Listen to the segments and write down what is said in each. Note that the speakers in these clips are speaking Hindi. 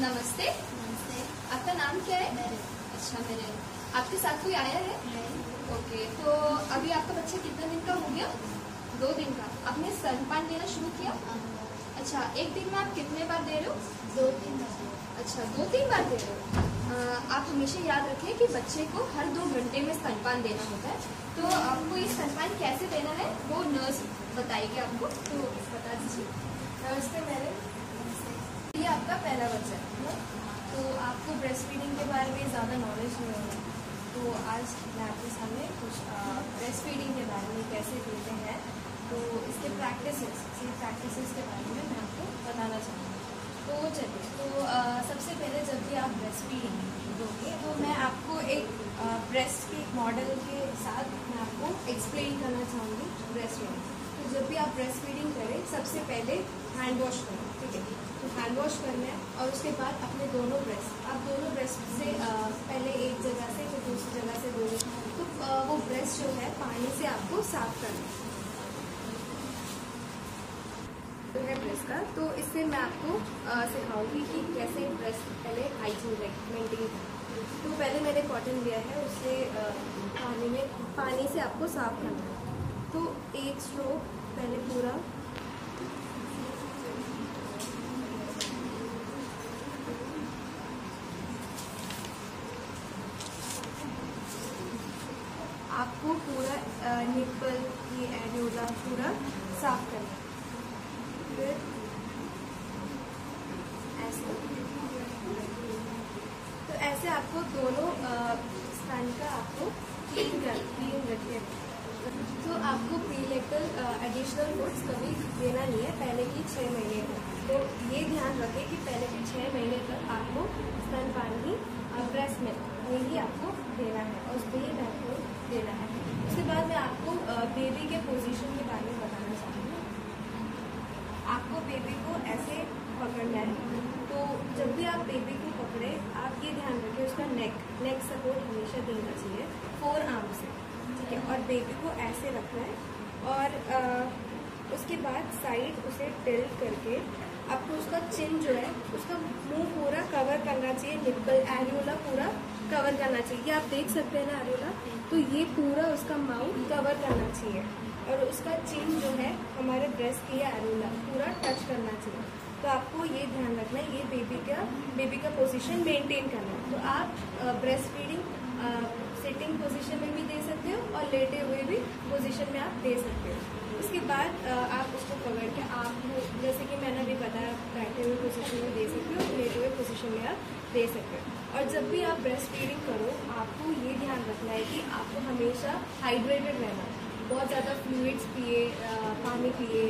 नमस्ते। नमस्ते। आपका नाम क्या है? मेरे। अच्छा मेरे। आपके साथ कोई आया है? नहीं। ओके तो अभी आपका बच्चा कितने दिन का हो गया? दो दिन का। आपने स्तनपान देना शुरू किया? अच्छा एक दिन में आप कितने बार दे रहे हो? दो तीन बजे अच्छा दो तीन बार दे रहे हो। आप हमेशा याद रखें कि बच्चे को हर दो घंटे में स्तनपान देना होता है। तो आपको ये स्तनपान कैसे देना है वो नर्स बताएगी आपको तो बता दीजिए। आपका पहला बच्चा है तो आपको ब्रेस्ट फीडिंग के बारे में ज़्यादा नॉलेज नहीं होगा। तो आज मैं आपके सामने कुछ ब्रेस्ट फीडिंग के बारे में कैसे देते हैं तो इसके प्रैक्टिस प्रैक्टिस के बारे में मैं आपको बताना चाहूँगी। तो चलिए तो सबसे पहले जब भी आप ब्रेस्ट फीडिंग दोगे तो मैं आपको एक ब्रेस्ट के मॉडल के साथ मैं आपको एक्सप्लेन करना चाहूँगी ब्रेस्ट फीडिंग तो जब भी आप ब्रेस्ट फीडिंग करें, सबसे पहले हैंड वॉश करें। ठीक है तो हैंड वॉश करना है और उसके बाद अपने दोनों ब्रेस्ट आप दोनों ब्रेस्ट से पहले एक जगह से, फिर दूसरी जगह से दोनों तो वो ब्रेस्ट जो है पानी से आपको साफ़ करना है। तो है ब्रेस्ट का तो इससे मैं आपको सिखाऊँगी कि कैसे ब्रेस्ट पहले हाइजीन मेंटेन करें तो पहले मैंने कॉटन लिया है, उससे पानी में, पानी से आपको साफ़ करना है। तो एक स्ट्रोक पहले पूरा आपको पूरा निप्पल ये एरियोला पूरा साफ़ करना फिर ऐसे। तो ऐसे आपको दोनों स्तन का आपको क्लीन कर क्लीन रखिए तो आपको प्रीलेक्टल एडिशनल फूड्स कभी देना नहीं है, पहले की छः महीने तक तो ये ध्यान रखें कि पहले के छः महीने तक आपको स्तनपान ही ब्रेस्ट मिल्क यही आपको देना है और उस पर ही आपको देना है उसके बाद मैं आपको बेबी के पोजीशन के बारे में बताना चाहूँगी आपको बेबी को ऐसे पकड़ना है तो जब भी आप बेबी को पकड़े आप ये ध्यान रखें उसका नेक नेक सपोर्ट हमेशा देना चाहिए फोर आर्म से ठीक है? और बेबी को ऐसे रखना है और अ, उसके बाद साइड उसे टिल्ट करके आपको उसका चिन जो है उसका मुँह पूरा कवर करना चाहिए निप्पल एरियोला पूरा कवर करना चाहिए। ये आप देख सकते हैं ना एरियोला तो ये पूरा उसका माउथ कवर करना चाहिए। और उसका चिन जो है, हमारे ब्रेस्ट की एरोला पूरा टच करना चाहिए। तो आपको ये ध्यान रखना है, ये बेबी का बेबी का पोजीशन मेंटेन करना है। तो आप ब्रेस्ट फीडिंग सिटिंग पोजीशन में भी दे सकते हो और लेटे हुए भी पोजीशन में आप दे सकते हो। उसके बाद आप उसको पकड़ के आप जैसे कि मैंने अभी बताया, बैठे हुए पोजीशन में दे सकते हो, लेटे हुए पोजीशन में आप दे सकते हो। और जब भी आप ब्रेस्ट फीडिंग करो, आपको ये ध्यान रखना है कि आपको हमेशा हाइड्रेटेड रहना बहुत ज़्यादा फ्लूड्स पिए पानी पिए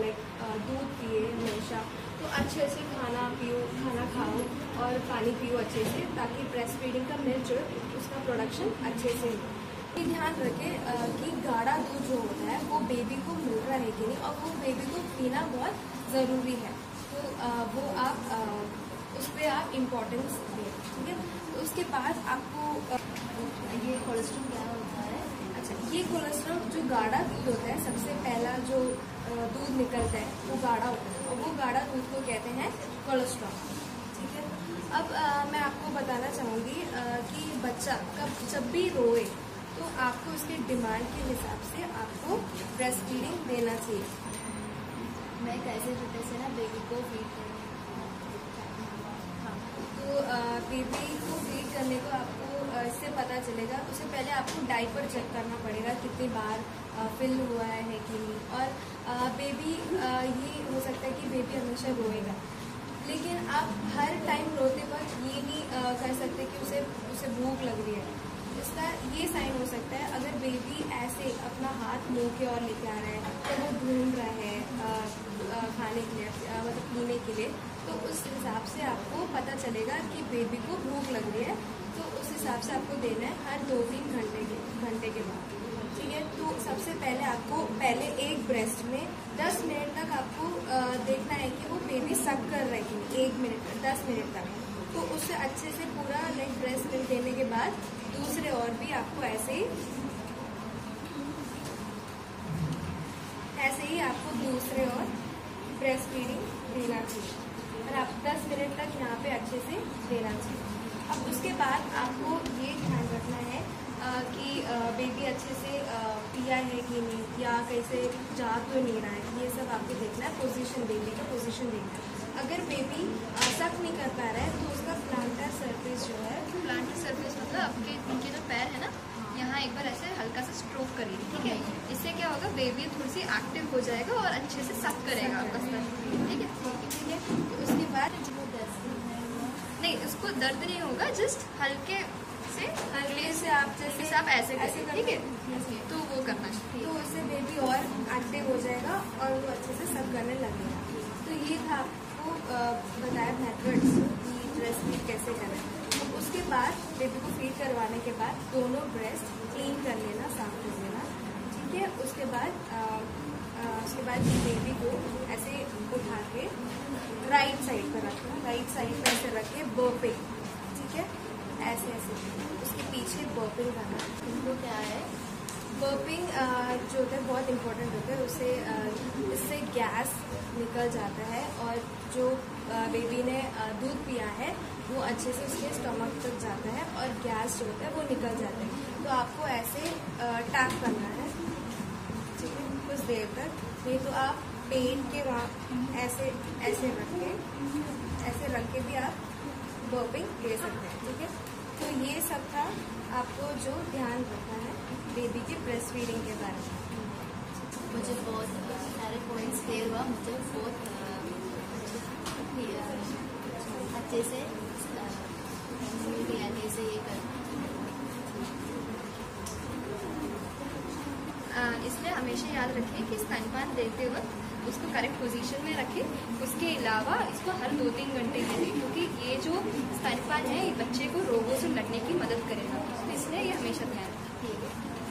लाइक दूध पिए हमेशा। तो अच्छे से खाना पियो, खाना खाओ और पानी पियो अच्छे से ताकि ब्रेस्ट फीडिंग का मिल्क जो उसका प्रोडक्शन अच्छे से हो। ये ध्यान रखें कि गाढ़ा दूध जो होता है, वो बेबी को मिल रहा है कि नहीं और वो बेबी को पीना बहुत ज़रूरी है। तो वो आप उस पर आप इम्पोर्टेंस दें, ठीक है? तो उसके बाद आपको ये कोलेस्ट्रॉल क्या है? ये कोलेस्ट्रॉल जो गाढ़ा दूध होता है सबसे पहला जो दूध निकलता है वो गाढ़ा होता है। और वो गाढ़ा दूध को कहते हैं कोलेस्ट्रॉल। ठीक है? अब अ, मैं आपको बताना चाहूँगी कि बच्चा कब जब भी रोए तो आपको उसके डिमांड के हिसाब से आपको ब्रेस्ट फीडिंग देना चाहिए। मैं कैसे छोटे से ना बेबी को फ़ीड हाँ तो बेबी को फ़ीड करने को आपको इससे पता चलेगा। उससे पहले आपको डाइपर चेक करना पड़ेगा कितनी बार फिल हुआ है कि नहीं। और बेबी ये हो सकता है कि बेबी हमेशा रोएगा। लेकिन आप हर टाइम रोते वक्त ये नहीं कर सकते कि उसे उसे भूख लग रही है। इसका ये साइन हो सकता है, अगर बेबी ऐसे अपना हाथ मुँह के और लेके आ रहा है तो वो ढूंढ रहा है खाने के लिए मतलब पीने के लिए तो उस हिसाब से आपको पता चलेगा कि बेबी को भूख लग रही है। तो उस हिसाब से आपको देना है हर दो तीन घंटे के घंटे के बाद। ठीक है? तो सबसे पहले आपको पहले एक ब्रेस्ट में 10 मिनट तक आपको अ, देखना है कि वो बेबी सक कर रहा है। एक मिनट दस मिनट तक। तो उससे अच्छे से पूरा लाइक ब्रेस्ट मिल्क देने के बाद दूसरे और भी आपको ऐसे ही ऐसे ही आपको दूसरे और ब्रेस्ट फीडिंग देना चाहिए। और आप 10 मिनट तक यहाँ पे अच्छे से अब उसके बाद आपको ये ध्यान रखना है आ, कि आ, बेबी अच्छे से आ, पिया है कि नहीं या कैसे जा तो नहीं रहा है ये सब आपको देखना है पोजीशन बेबी का पोजीशन देखना है। अगर बेबी सक नहीं कर पा रहा है तो उसका प्लांटर सरफेस जो है प्लांटर सरफेस मतलब आपके उनके जो पैर है ना हाँ। यहाँ एक बार ऐसे हल्का सा स्ट्रोक करेगी ठीक है? इससे क्या होगा बेबी थोड़ी सी एक्टिव हो जाएगा और अच्छे से सक करेगा आपका ठीक है? ठीक है तो उसके बाद जो दस नहीं उसको दर्द नहीं होगा जस्ट हल्के से हल्के से आप जैसे आप ऐसे ऐसे करें ठीक है? तो वो करना चाहिए तो उससे बेबी और एक्टिव हो जाएगा और वो अच्छे से सब करने लगेगा। तो ये था आपको बताया मेथड्स कि ब्रेस्ट फ़ीड कैसे करें। तो उसके बाद बेबी को फ़ीड करवाने के बाद दोनों ब्रेस्ट क्लीन कर लेना साफ़ कर लेना ठीक है? उसके बाद उसके बाद बेबी को ऐसे उठा के राइट साइड पर रखना राइट साइड पर ऐसे रख के बर्पिंग ठीक है? ऐसे ऐसे। उसके पीछे बर्पिंग करना इनको क्या है? बर्पिंग जो होता है बहुत इंपॉर्टेंट होता है। उससे अ, इससे गैस निकल जाता है और जो बेबी ने दूध पिया है वो अच्छे से उसके स्टमक तक जाता है और गैस जो होता है वो निकल जाता है। तो आपको ऐसे टैप करना है ठीक है? कुछ देर तक। नहीं तो आप पेट के वहाँ ऐसे ऐसे रख के ऐसे रख के भी आप बर्पिंग ले सकते हैं, ठीक है? तो ये सब था आपको जो ध्यान रखना है बेबी के ब्रेस्ट फीडिंग के बारे में। मुझे बहुत सारे पॉइंट्स क्लियर हुआ, मुझे बहुत अच्छे से कैसे ये करना इसलिए हमेशा याद रखें कि स्तनपान देते वक्त उसको करेक्ट पोजीशन में रखें। उसके अलावा इसको हर दो तीन घंटे के लिए, क्योंकि ये जो स्तनपान है, ये बच्चे को रोगों से लड़ने की मदद करेगा। तो इसलिए ये हमेशा ध्यान रखें।